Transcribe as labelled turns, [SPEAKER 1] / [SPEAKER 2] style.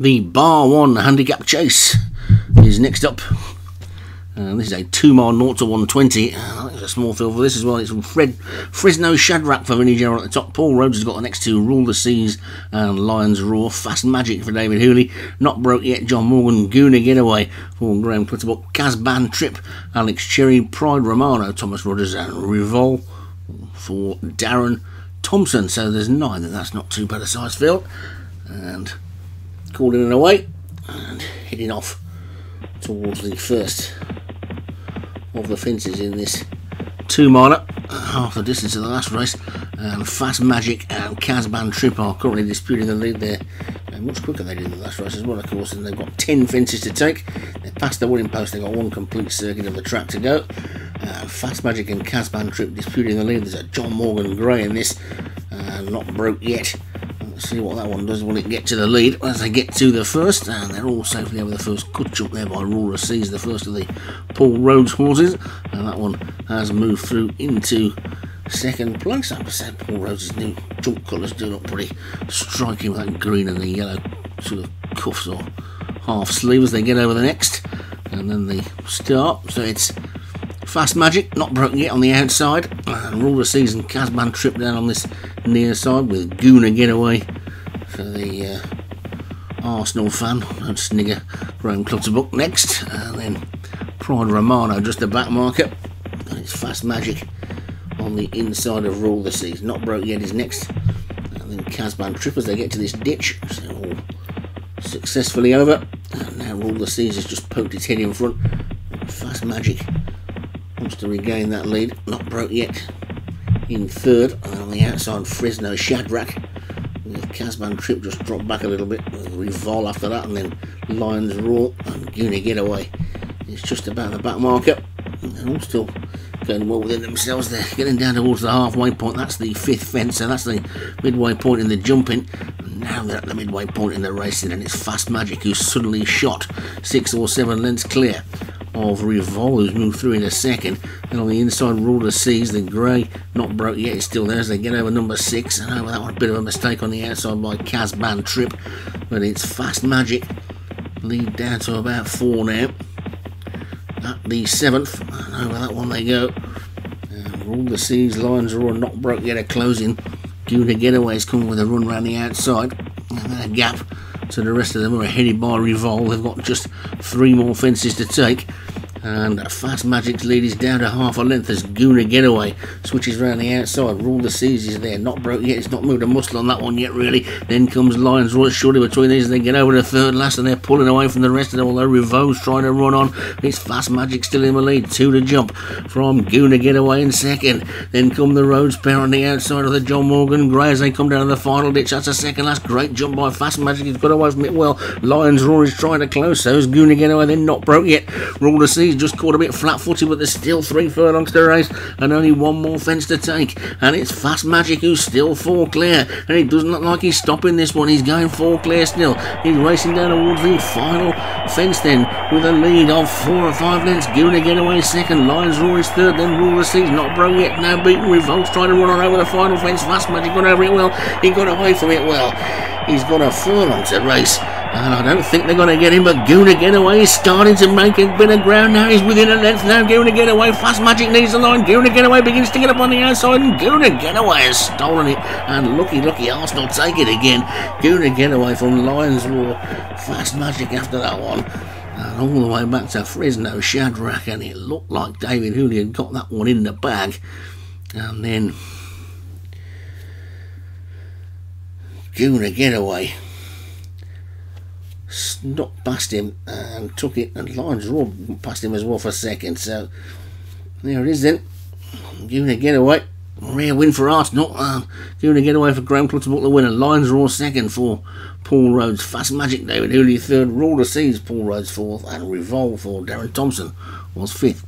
[SPEAKER 1] The Bar 1 Handicap Chase is next up. Uh, this is a 2 mile 0 to 120. Uh, a small field for this as well. It's from Fred Fresno Shadrach for Vinnie Gerald at the top. Paul Rhodes has got the next two Rule the Seas and Lions Roar. Fast Magic for David Hooley. Not Broke Yet, John Morgan. Gooner Getaway for Graham Clutterbuck. Casban Trip, Alex Cherry. Pride Romano, Thomas Rogers and Revol for Darren Thompson. So there's nine, and that's not too bad a size field. And calling it away and heading off towards the first of the fences in this two miler, half the distance of the last race. And Fast Magic and Casban Trip are currently disputing the lead there. And much quicker than they did the last race as well, of course, and they've got 10 fences to take. They're past the winning post, they've got one complete circuit of the track to go. Uh, Fast Magic and Casban Trip disputing the lead. There's a John Morgan Gray in this, uh, not broke yet. See what that one does when it get to the lead. As they get to the first and they're all safely over the first cut jump there by Rura Seas the first of the Paul Rhodes horses. And that one has moved through into second place. I said Paul Rhodes' new jump colours do look pretty striking with that green and the yellow sort of cuffs or half sleeve as they get over the next. And then they start. So it's Fast Magic, not broken yet on the outside. And Rule of Season Casban trip down on this near side with Gooner Getaway for the uh, Arsenal fan. And Snigger Graham Clutterbuck next. And then Pride Romano just the back market. And it's Fast Magic on the inside of Rule the Season. Not broke yet is next. And then Casban trip as they get to this ditch. So all successfully over. And now Rule the Season has just poked its head in front. Fast Magic wants to regain that lead. Not broke yet. In third, on the outside, Fresno Shadrach. With Casban Trip just dropped back a little bit. Revol after that, and then Lions Roar and Gooner Getaway. It's just about the back marker. They're all still going well within themselves. They're getting down towards the halfway point. That's the fifth fence, so that's the midway point in the jumping. And now they're at the midway point in the racing, and it's Fast Magic who's suddenly shot six or seven lengths clear of Revol who's moved through in a second. And on the inside, Ruler sees the grey, not broke yet, it's still there as they get over number six. And over that one, a bit of a mistake on the outside by Casban Trip, but it's Fast Magic. Lead down to about four now. At the seventh, and over that one they go. And Rule the Seas, Lions are all not broke yet, a closing. Gooner Getaway's coming with a run round the outside. And then a gap so the rest of them are headed by Revol. They've got just three more fences to take. And Fast Magic's lead is down to half a length as Gooner Getaway switches round the outside. Rule the Seas is there, not broke yet. It's not moved a muscle on that one yet, really. Then comes Lions right shortly between these. And they get over the third last and they're pulling away from the rest of them. Although Revol's trying to run on, it's Fast Magic still in the lead. Two to jump from Gooner Getaway in second. Then come the Rhodes pair on the outside of the John Morgan Grey as they come down to the final ditch. That's a second last. Great jump by Fast Magic. He's got away from it well. Lions Roar is trying to close. So is Gooner Getaway. Then not broke yet. Rule the Seas just caught a bit flat-footed, but there's still three furlongs to race and only one more fence to take. And it's Fast Magic who's still four clear, and it doesn't look like he's stopping this one. He's going four clear still. He's racing down towards the final fence then with a lead of four or five lengths. Gooner Getaway second, Lions Roar is third, then Rule the Seas not broke yet, now beaten. Revol's trying to run on over the final fence. Fast Magic got over it well. He got away from it well. He's got a furlong to race. And I don't think they're going to get him, but Gooner Getaway is starting to make a bit of ground now. He's within a length now. Gooner Getaway, Fast Magic needs the line. Gooner Getaway begins to get up on the outside, and Gooner Getaway has stolen it. And lucky, lucky Arsenal take it again. Gooner Getaway from Lions Roar. Fast Magic after that one. And all the way back to Fresno Shadrach, and it looked like David had got that one in the bag. And then Gooner Getaway snuck past him and took it, and Lions Roar past him as well for a second. So there it is then. Gooner Getaway. Rare win for Arsenal. Uh, Gooner Getaway for Graham Clutterbuck the winner. Lions Roar second for Paul Rhodes. Fast Magic David Hooley third. Rule the Seas Paul Rhodes fourth. And Revolve for Darren Thompson was fifth.